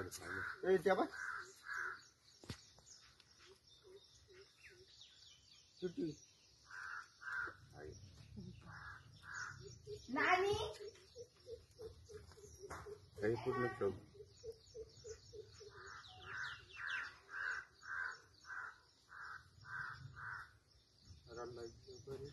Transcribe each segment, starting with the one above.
aynı sanırım. Evet ya bak. Dur dur. Nani? Kayıp bulmuşum. Aramda yukarı.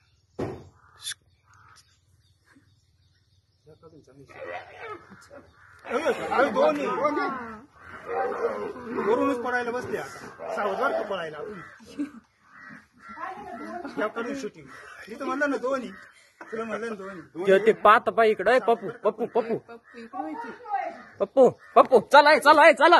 आम्ही दोन्ही वरूनच पडायला बसले आता सावधार का पडायला त्या करून शूटिंग मी तर म्हणलं ना दोन्ही तुला म्हणलं ना दोन्ही ते- ते पाहत पाय इकडे पप्पू पप्पू पप्पू पप्पू पप्पू चला ए, चला ए, चला